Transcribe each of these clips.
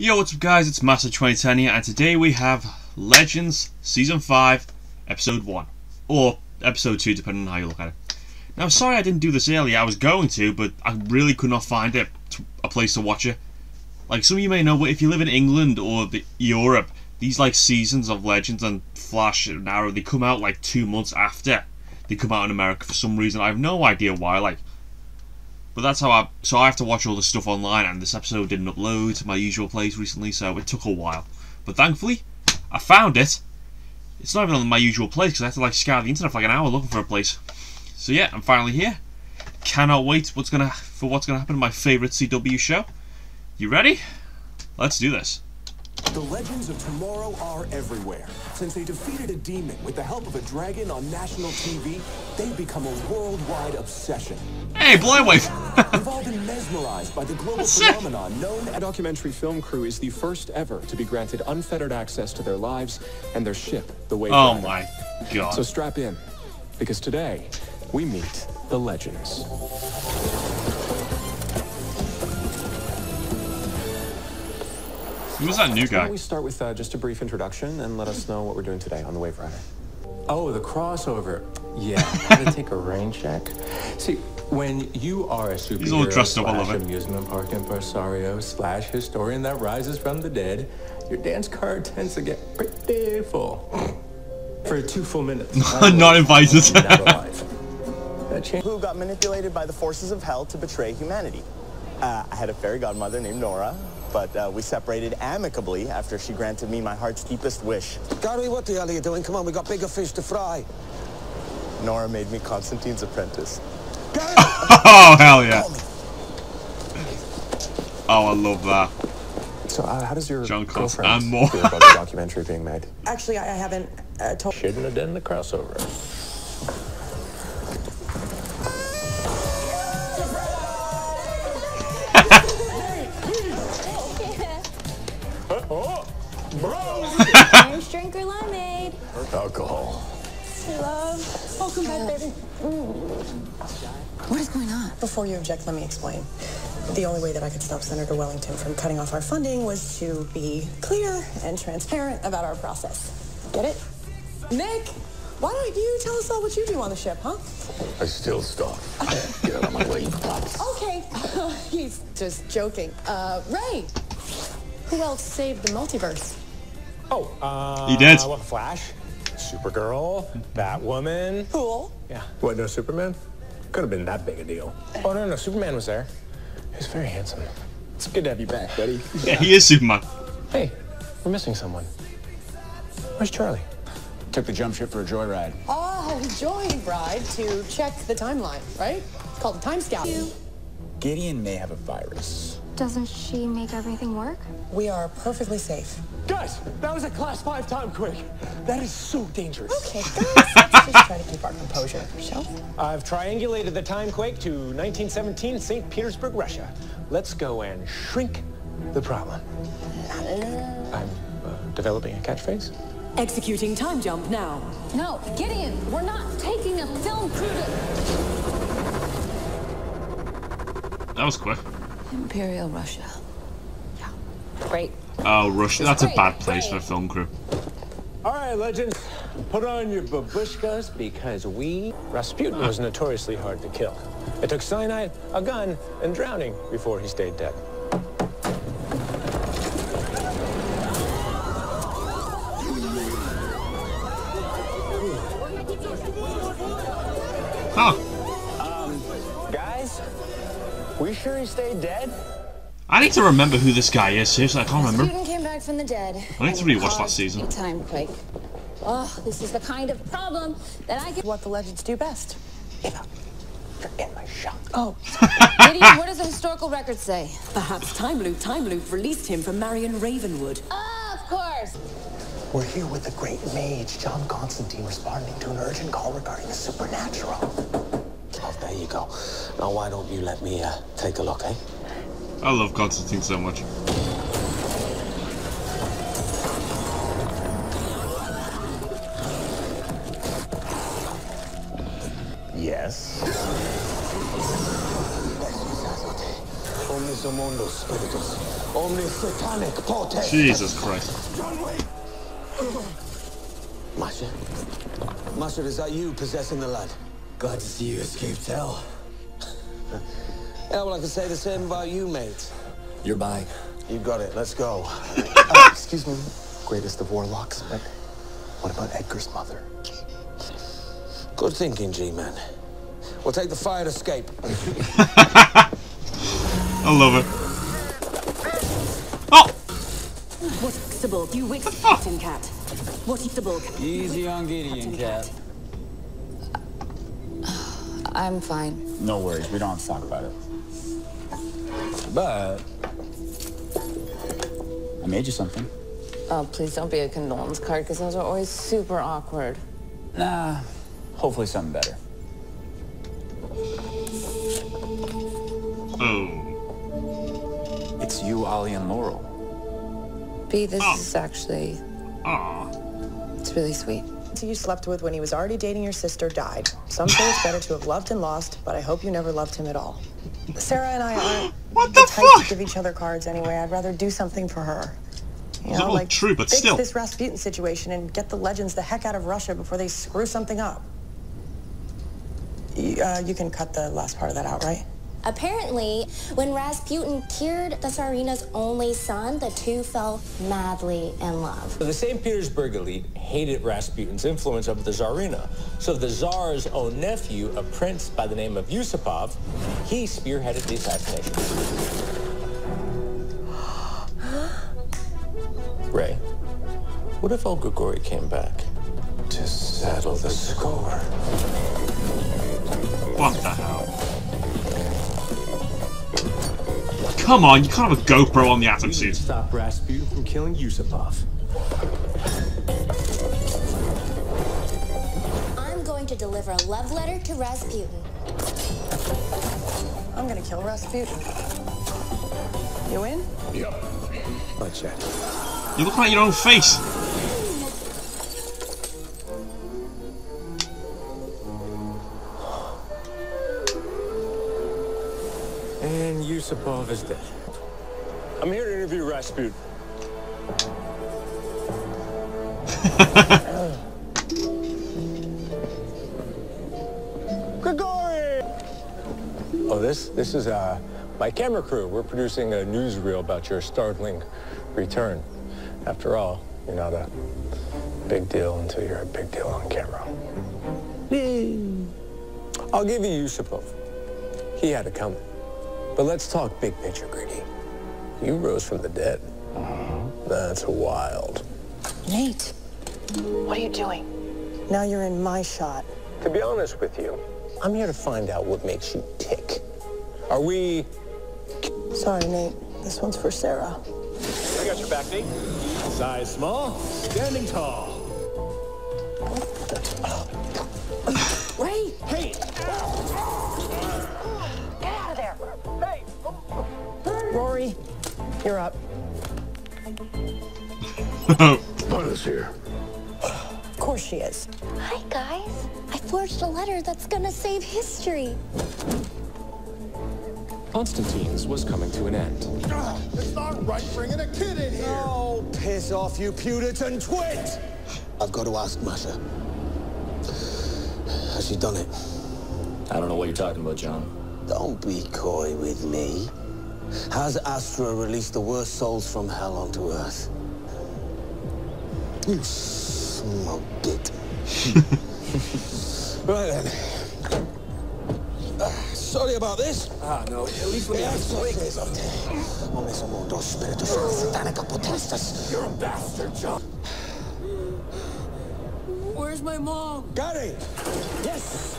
Yo, what's up guys, it's Masso2010 here, and today we have Legends Season 5, Episode 1. Or Episode 2, depending on how you look at it. Now, sorry I didn't do this earlier, I was going to, but I really could not find it, a place to watch it. Like, some of you may know, but if you live in England or the, Europe, these, like, seasons of Legends and Flash and Arrow, they come out, like, two months after they come out in America for some reason. I have no idea why, like, but that's how I. So I have to watch all this stuff online, and this episode didn't upload to my usual place recently, so it took a while. But thankfully, I found it. It's not even on my usual place because I have to like scour the internet for like an hour looking for a place. So yeah, I'm finally here. Cannot wait. What's gonna for what's gonna happen to my favorite CW show? You ready? Let's do this. The legends of tomorrow are everywhere. Since they defeated a demon with the help of a dragon on national TV, they've become a worldwide obsession. Hey, Blindwave! We've all been mesmerized by the global phenomenon known as... documentary film crew is the first ever to be granted unfettered access to their lives and their ship, the Wave Oh my god. So strap in, because today, we meet the legends. Who's that new Why guy? don't we start with uh, just a brief introduction and let us know what we're doing today on the Wave Rider? Oh, the crossover. Yeah, Gotta take a rain check. See, when you are a all superhero dressed up, I slash amusement park impresario slash historian that rises from the dead, your dance card tends to get pretty full. For two full minutes. Not invited. Not alive. That change. who got manipulated by the forces of hell to betray humanity. Uh, I had a fairy godmother named Nora, but uh, we separated amicably after she granted me my heart's deepest wish. Gary, what the hell are you doing? Come on, we got bigger fish to fry. Nora made me Constantine's apprentice. Gary! Oh hell yeah! Oh, I love that. So, uh, how does your John Cost girlfriend feel about the documentary being made? Actually, I I haven't uh, told. Shouldn't have done the crossover. Orange drink or lemonade? Alcohol. Love. Welcome back, baby. What is going on? Before you object, let me explain. The only way that I could stop Senator Wellington from cutting off our funding was to be clear and transparent about our process. Get it? Mick, why don't you tell us all what you do on the ship, huh? I still stop. Get out of my way, you pops. Okay. He's just joking. Uh, Ray, who else saved the multiverse? Oh, uh, He did. Well, Flash, Supergirl, Batwoman. Cool. Yeah. What, no Superman? Could have been that big a deal. Oh no, no, Superman was there. He's very handsome. It's good to have you back, buddy. Yeah, he is Superman. Hey, we're missing someone. Where's Charlie? Took the jump ship for a joyride. Oh, Joyride to check the timeline, right? It's called the Time Scout. Gideon may have a virus. Doesn't she make everything work? We are perfectly safe. Guys, that was a class five time quake. That is so dangerous. Okay, guys, let's just try to keep our composure, shall we? I've triangulated the time quake to 1917 St. Petersburg, Russia. Let's go and shrink the problem. I'm uh, developing a catchphrase. Executing time jump now. No, Gideon, we're not taking a film crew to. That was quick. Imperial Russia. Yeah. Great. Oh, Russia. That's a bad place for a film crew. All right, legends, put on your babushkas because we. Rasputin was notoriously hard to kill. It took cyanide, a gun, and drowning before he stayed dead. Huh. Um, guys, we sure he stayed dead? I need to remember who this guy is. Seriously, I can't remember. Student came back from the dead. I need to rewatch last season. a Time quake. Oh, this is the kind of problem that I can. What the legends do best. Ava, you're in my shot. Oh, Gideon, what does the historical record say? perhaps Time Loop, Time Loop released him from Marion Ravenwood. Ah, of course. We're here with the great mage, John Constantine, responding to an urgent call regarding the supernatural. Oh, there you go. Now, why don't you let me uh, take a look, eh? I love Constantine so much. Yes. Omnis homundo spiritus, Omni satanic portent. Jesus Christ. Masha? Masha, is that you possessing the lad? Glad to see you escaped hell. yeah, well, I can say the same about you, mate. You're buying. You got it. Let's go. Uh, excuse me, greatest of warlocks, but what about Edgar's mother? Good thinking, G-Man. We'll take the fire escape. I love it. Oh! What is the bulk? You wicked Captain Cat. What is the bulk? Easy on Gideon, Cat. I'm fine. No worries, we don't have to talk about it. But I made you something. Oh, please don't be a condolence card, because those are always super awkward. Nah, hopefully something better. Oh. It's you, Ollie, and Laurel. B, this oh. is actually, Aw. it's really sweet. You slept with when he was already dating your sister died. Some say it's better to have loved and lost, but I hope you never loved him at all. Sara and I aren't What the the type fuck? to give each other cards anyway. I'd rather do something for her. You know, like true, but fix still. this Rasputin situation and get the legends the heck out of Russia before they screw something up. You, uh, you can cut the last part of that out, right? Apparently, when Rasputin cured the Tsarina's only son, the two fell madly in love. The St. Petersburg elite hated Rasputin's influence over the Tsarina. So the Tsar's own nephew, a prince by the name of Yusupov, he spearheaded the assassination. Ray, what if old Grigori came back to settle the score? What the hell? Come on, you can't have a GoPro on the atom We need suit. stop Rasputin from killing Yusupov. I'm going to deliver a love letter to Rasputin. I'm gonna kill Rasputin. You in? Yep. Not yet. You look looking at your own face. Yusupov is dead. I'm here to interview Rasputin. Grigori! Oh, this this is uh, my camera crew. We're producing a newsreel about your startling return. After all, you're not a big deal until you're a big deal on camera. I'll give you Yusupov. He had it coming. But let's talk big picture, Greedy. You rose from the dead. Mm-hmm. That's wild. Nate, what are you doing? Now you're in my shot. To be honest with you, I'm here to find out what makes you tick. Are we... Sorry, Nate. This one's for Sara. I got your back, Nate. Size small, standing tall. You're up. Mother's here. Of course she is. Hi, guys. I forged a letter that's gonna save history. Constantine's was coming to an end. It's not right bringing a kid in here. Oh, piss off, you Puritan twit! I've got to ask Masha. Has she done it? I don't know what you're talking about, John. Don't be coy with me. Has Astra released the worst souls from hell onto Earth? You smoked it. right then. Ah, sorry about this. Ah, no, at least let me Yes, have a yes, yes. Omnes mundo spiritus satanica potestas. You're a bastard, John. Where's my mom? Gary! Yes!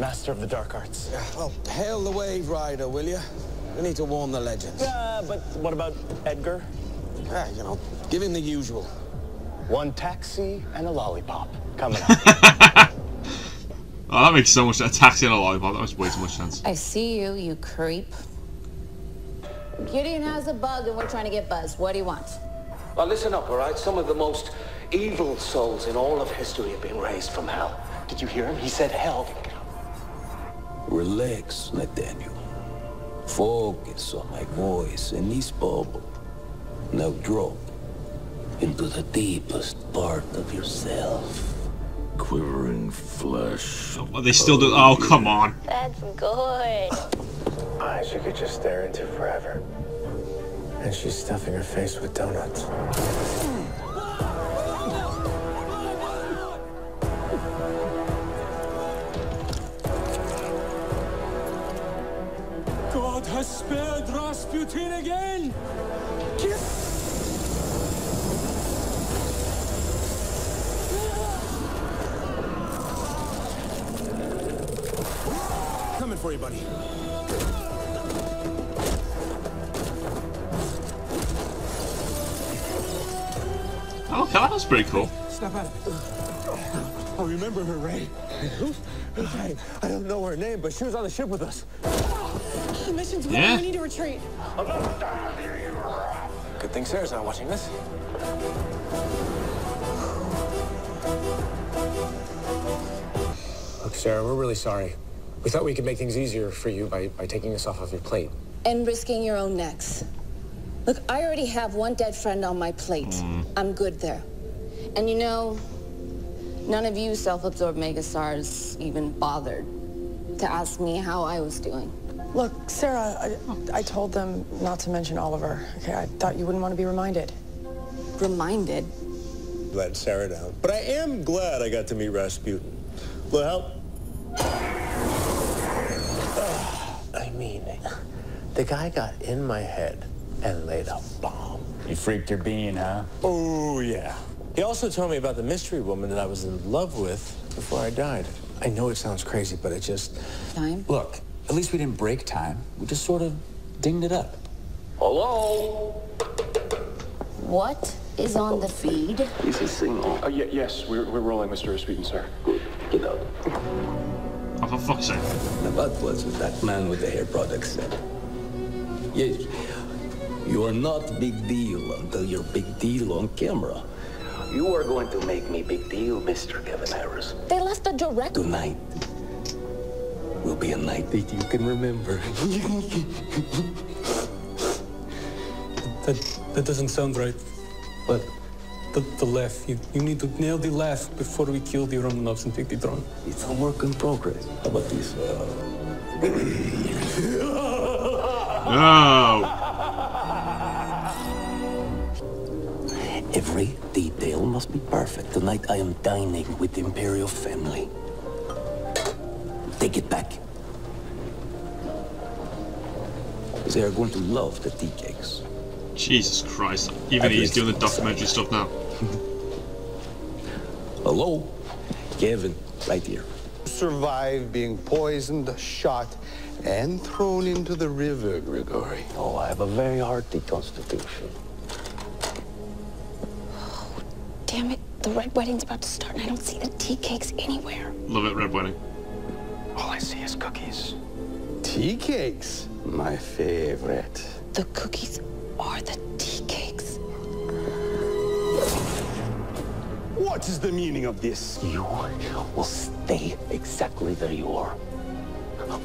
Master of the dark arts. Well, hail the wave rider, will you? We need to warn the legends. Yeah, but what about Edgar? Ah, you know, give him the usual. One taxi and a lollipop coming up. Oh, that makes so much sense. A taxi and a lollipop. That makes way too much sense. I see you, you creep. Gideon has a bug and we're trying to get Buzz. What do you want? Well, listen up, all right? Some of the most evil souls in all of history have been raised from hell. Did you hear him? He said hell. Relax, Nathaniel. Focus on my voice and this bubble. Now drop into the deepest part of yourself. Quivering flesh. Well, they still do. Oh, oh come on. That's good. Eyes you could just stare into forever. And she's stuffing her face with donuts. Has spared Rasputin again! Coming for you, buddy. Oh, okay, that was pretty cool. Snap out of it. I remember her, Ray. I, I don't know her name, but she was on the ship with us. The mission's Yeah. We need to retreat. Good thing Sara's not watching this. Look, Sara, we're really sorry. We thought we could make things easier for you by, by taking this off of your plate. And risking your own necks. Look, I already have one dead friend on my plate. Mm. I'm good there. And you know, none of you self-absorbed megastars even bothered to ask me how I was doing. Look, Sara, I, I told them not to mention Oliver. Okay, I thought you wouldn't want to be reminded. Reminded? Let Sara down. But I am glad I got to meet Rasputin. Will it help? I mean, the guy got in my head and laid a bomb. You freaked your bean, huh? Oh, yeah. He also told me about the mystery woman that I was in love with before I died. I know it sounds crazy, but it just... Time? Look, at least we didn't break time. We just sort of dinged it up. Hello? What is on the feed? Is this thing on? Uh, ye- yes, we're, we're rolling, Mr. Rasputin, sir. Good. Get out. Oh, for fuck's sake. Now what was it that man with the hair product said? Yes, you are not big deal until you're big deal on camera. You are going to make me big deal, Mr. Kevin Harris. They left a direct. Tonight will be a night that you can remember. That, that doesn't sound right. But The, the laugh. You, you need to nail the laugh before we kill the Romanovs and take the throne. It's a work in progress. How about this? No. Every detail must be perfect. Tonight I am dining with the Imperial family. Take it back. They are going to love the tea cakes. Jesus Christ. Even he's doing the documentary stuff now. Hello? Kevin, right here. Survive being poisoned, shot, and thrown into the river, Grigory. Oh, I have a very hearty constitution. Oh, damn it, the red wedding's about to start and I don't see the tea cakes anywhere. Love it, Red Wedding. All I see is cookies. Tea cakes? My favorite. The cookies are the tea cakes. What is the meaning of this? You will stay exactly where you are.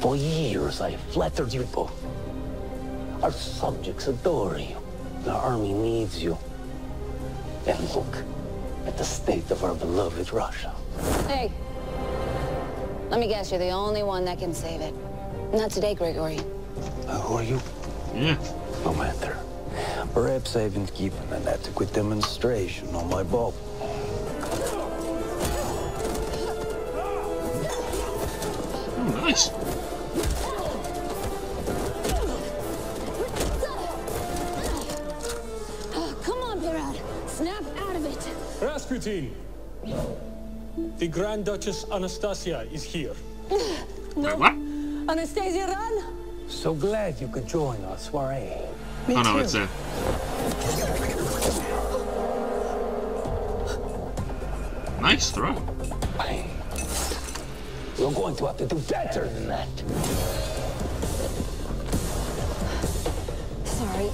For years, I have flattered you both. Our subjects adore you. The army needs you. And look at the state of our beloved Russia. Hey, let me guess, you're the only one that can save it. Not today, Gregory. Uh, who are you? Yeah. No matter. Perhaps I haven't given an adequate demonstration on my ball. Oh, nice. Come on, Pirad. Snap out of it. Rasputin! The Grand Duchess Anastasia is here. No. what? Anastasia, run! So glad you could join our soiree. oh no, it's a. nice throw. We're going to have to do better than that. Sorry.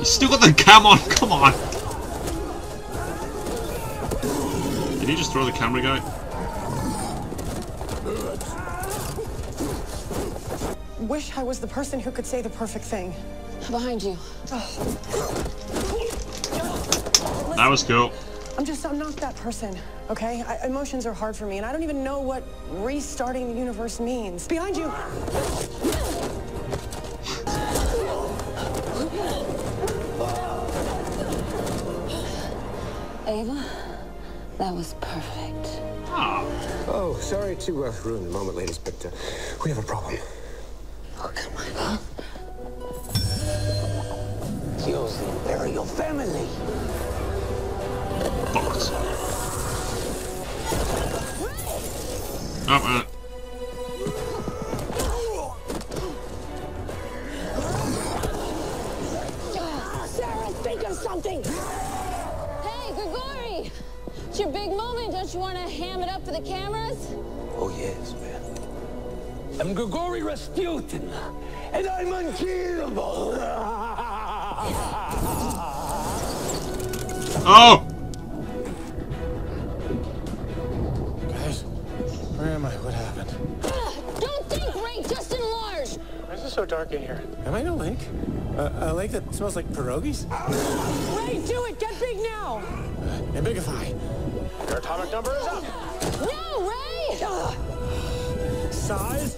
You still got the cam on. Come on. Did he just throw the camera guy? wish I was the person who could say the perfect thing. Behind you. Oh. That was cool. I'm just, I'm not that person, okay? I, emotions are hard for me, and I don't even know what restarting the universe means. Behind you! That was perfect. Oh, oh sorry to uh, ruin the moment, ladies, but uh, we have a problem. Oh, come on. Kills the Imperial family. I'm Grigory Rasputin, and I'm unkillable. Oh! Guys, where am I? What happened? Don't think, Ray. Just enlarge. Why is it so dark in here? Am I in a lake? Uh, a lake that smells like pierogies? Ray, do it! Get big now! Ambigify. Your atomic number is up. No, Ray! Size?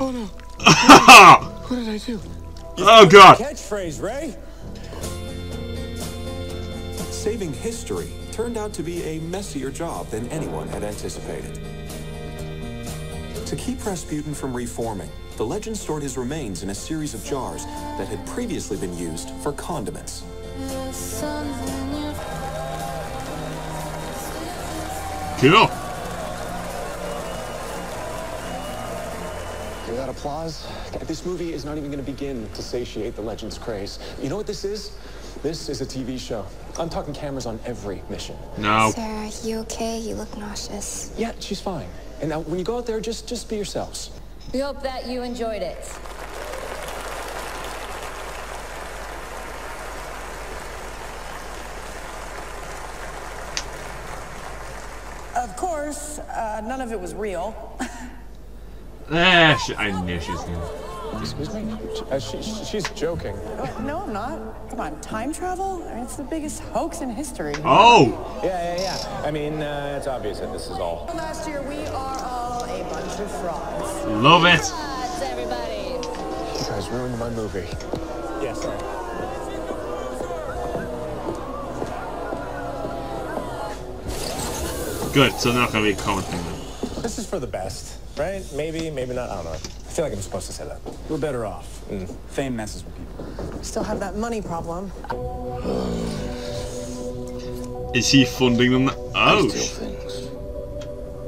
Oh no. What did I do? oh, God. Catchphrase, Ray. Saving history turned out to be a messier job than anyone had anticipated. To keep Rasputin from reforming, the legend stored his remains in a series of jars that had previously been used for condiments. Cool. Hear that applause? This movie is not even going to begin to satiate the legend's craze. You know what this is? This is a TV show. I'm talking cameras on every mission. No. Sara, you okay? You look nauseous. Yeah, she's fine. And now, when you go out there, just just be yourselves. We hope that you enjoyed it. Of course, uh, none of it was real. Ah, sh- I knew she was gonna. Excuse me? Uh, she, she's joking. Uh, no, I'm not. Come on, time travel? I mean, it's the biggest hoax in history. Oh! Yeah, yeah, yeah. I mean, uh, it's obvious that this is all. Last year, we are all a bunch of frauds. Love it. That's everybody. You guys ruined my movie. Yes, sir. Good, so not gonna be a common thing then. This is for the best, right? Maybe, maybe not. I don't know. I feel like I'm supposed to say that. We're better off. Mm. Fame messes with people. Still have that money problem. Is he funding them? Oh!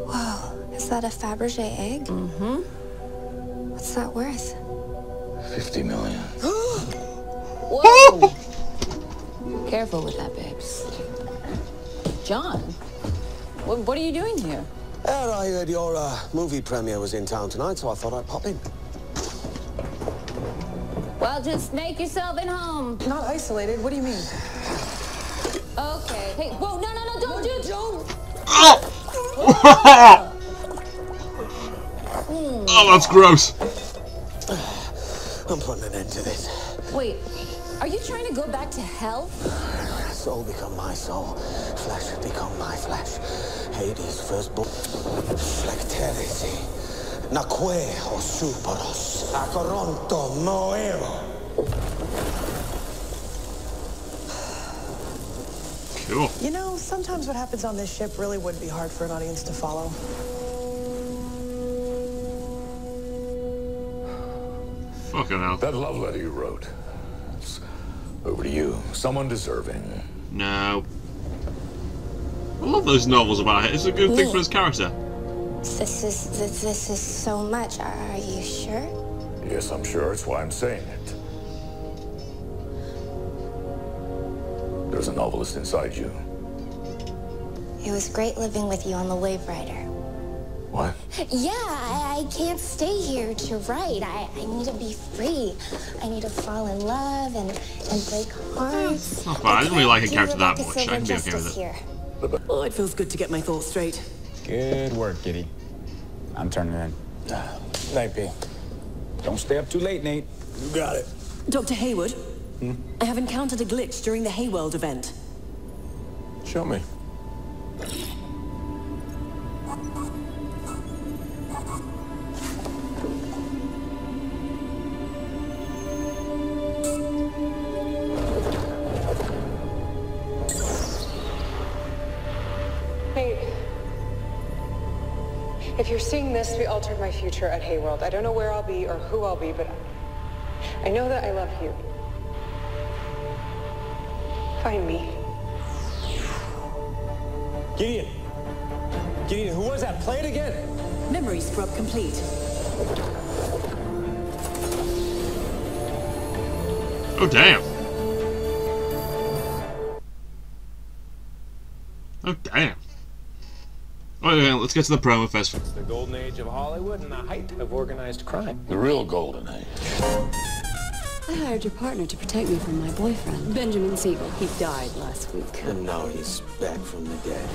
Whoa, is that a Fabergé egg? Mm-hmm. What's that worth? 50 million. Whoa! Careful with that, babes. John, what, what are you doing here? Well, I heard your uh, movie premiere was in town tonight, so I thought I'd pop in. Well, just make yourself at home. Not isolated. What do you mean? Okay. Hey, whoa, no, no, no, don't do it. Don't. Oh, that's gross. I'm putting an end to this. Wait, are you trying to go back to hell? Soul become my soul, flesh become my flesh. Hades firstborn. Flecterisi. Naque o superos. Acoronto moero. Cool. You know, sometimes what happens on this ship really would be hard for an audience to follow. Fucking hell. That love letter you wrote. It's over to you. Someone deserving. No. I love those novels about it. It's a good thing for his character. This is this, this is so much. Are, are you sure? Yes, I'm sure. It's why I'm saying it. There's a novelist inside you. It was great living with you on the Wave Rider. What? Yeah, I, I can't stay here to write. I, I need to be free. I need to fall in love and, and break hearts. Not bad. I didn't really like a Do character that much. I Silver can be okay with it. here. Oh, it feels good to get my thoughts straight. Good work, Giddy. I'm turning in. Night, P. Don't stay up too late, Nate. You got it. Dr. Heywood, hmm? I have encountered a glitch during the Heyworld event. Show me. You're seeing this, we altered my future at Heyworld. I don't know where I'll be or who I'll be, but I know that I love you. Find me. Gideon. Gideon, who was that? Play it again. Memory scrub complete. Oh, damn. Let's get to the promo first. The golden age of Hollywood and the height of organized crime. The real golden age. I hired your partner to protect me from my boyfriend, Benjamin Siegel. He died last week. And now he's back from the dead.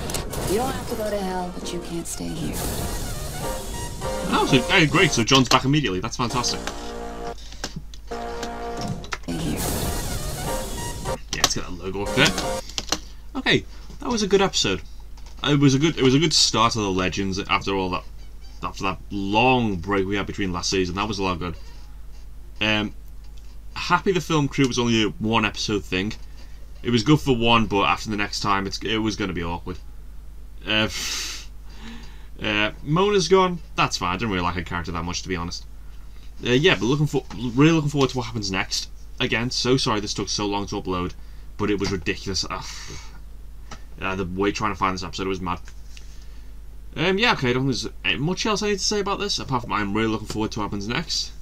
You don't have to go to hell, but you can't stay here. Oh, so, hey, great. So John's back immediately. That's fantastic. Yeah, let's get that logo up there. Okay, that was a good episode. It was a good. It was a good start of the Legends after all that. After that long break we had between last season, that was a lot good. Um, happy the film crew was only a one episode thing. It was good for one, but after the next time, it's it was going to be awkward. Uh, uh, Mona's gone. That's fine. I didn't really like her character that much, to be honest. Uh, yeah, but looking for really looking forward to what happens next. Again, so sorry this took so long to upload, but it was ridiculous. Ugh. Uh, the way trying to find this episode was mad. Um, yeah, okay, I don't think there's much else I need to say about this, apart from I'm really looking forward to what happens next.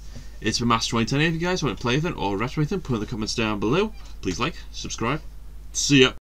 It's been Master 2010. If you guys want to play with it or retro anything, put in the comments down below. Please like, subscribe. See ya.